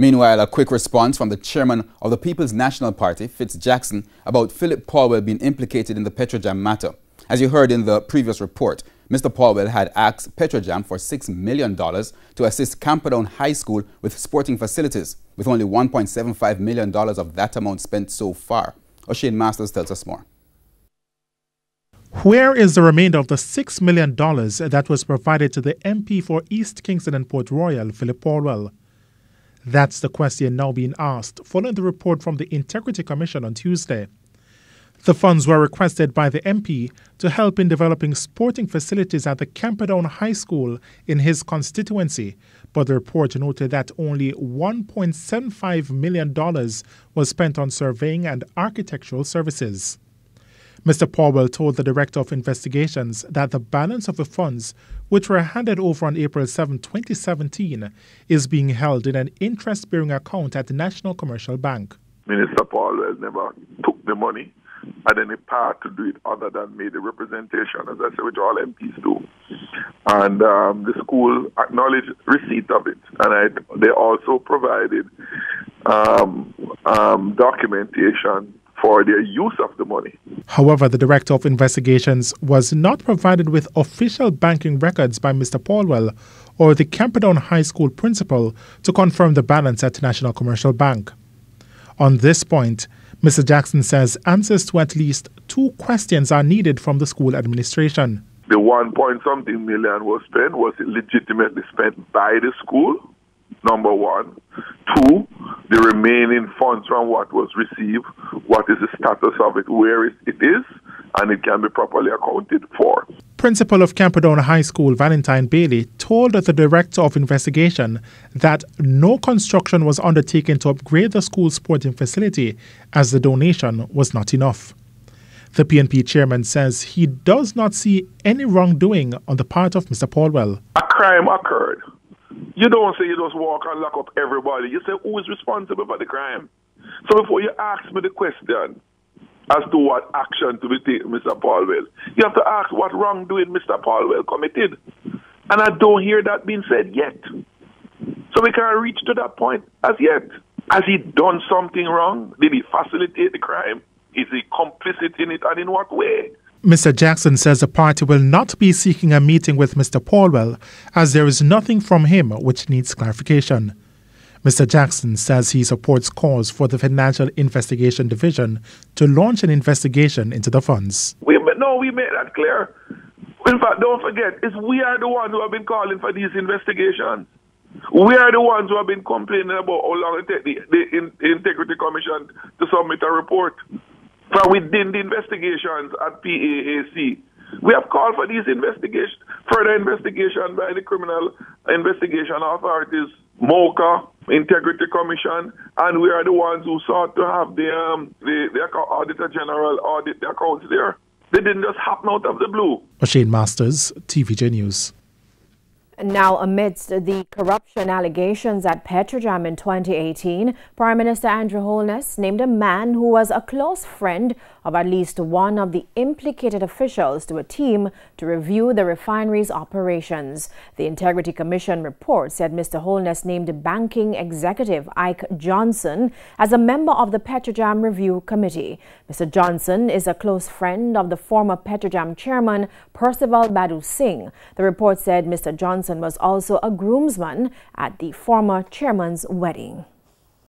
Meanwhile, a quick response from the chairman of the People's National Party, Fitz Jackson, about Phillip Paulwell being implicated in the Petrojam matter. As you heard in the previous report, Mr. Paulwell had asked Petrojam for $6 million to assist Camperdown High School with sporting facilities, with only $1.75 million of that amount spent so far. O'Shane Masters tells us more. Where is the remainder of the $6 million that was provided to the MP for East Kingston and Port Royal, Phillip Paulwell? That's the question now being asked following the report from the Integrity Commission on Tuesday. The funds were requested by the MP to help in developing sporting facilities at the Camperdown High School in his constituency, but the report noted that only $1.75 million was spent on surveying and architectural services. Mr. Paulwell told the Director of Investigations that the balance of the funds, which were handed over on April 7, 2017, is being held in an interest bearing account at the National Commercial Bank. Minister Paulwell never took the money had any power to do it other than made a representation, as I said, which all MPs do. And um, the school acknowledged receipt of it, and I, they also provided um, um, documentation for their use of the money. However, the Director of Investigations was not provided with official banking records by Mr. Paulwell or the Camperdown High School principal to confirm the balance at National Commercial Bank. On this point, Mr. Jackson says answers to at least two questions are needed from the school administration. The one point something million was spent. Was it legitimately spent by the school? Number one. Two, the remaining funds from what was received, what is the status of it, where it is, and it can be properly accounted for. Principal of Camperdown High School, Valentine Bailey, told the Director of Investigation that no construction was undertaken to upgrade the school's sporting facility as the donation was not enough. The PNP chairman says he does not see any wrongdoing on the part of Mr. Paulwell. A crime occurred. You don't say you just walk and lock up everybody. You say who is responsible for the crime. So before you ask me the question, as to what action to be taken, Mr. Paulwell. You have to ask what wrongdoing Mr. Paulwell committed. And I don't hear that being said yet. So we can't reach to that point as yet. Has he done something wrong? Did he facilitate the crime? Is he complicit in it and in what way? Mr. Jackson says the party will not be seeking a meeting with Mr. Paulwell as there is nothing from him which needs clarification. Mr. Jackson says he supports calls for the Financial Investigation Division to launch an investigation into the funds. We, no, we made that clear. In fact, don't forget, it's we are the ones who have been calling for these investigations. We are the ones who have been complaining about how long it takes the, the, the Integrity Commission to submit a report from within the investigations at PAAC. We have called for these investigation, further investigation by the criminal investigation authorities, MOCA, Integrity Commission, and we are the ones who sought to have the um, the, the Auditor General audit the accounts there. They didn't just happen out of the blue. O'Shane Masters, TVJ News. Now, amidst the corruption allegations at Petrojam in 2018, Prime Minister Andrew Holness named a man who was a close friend of at least one of the implicated officials to a team to review the refinery's operations. The Integrity Commission report said Mr. Holness named banking executive Ike Johnson as a member of the Petrojam Review Committee. Mr. Johnson is a close friend of the former Petrojam chairman Perceval Bahadoorsingh. The report said Mr. Johnson was also a groomsman at the former chairman's wedding.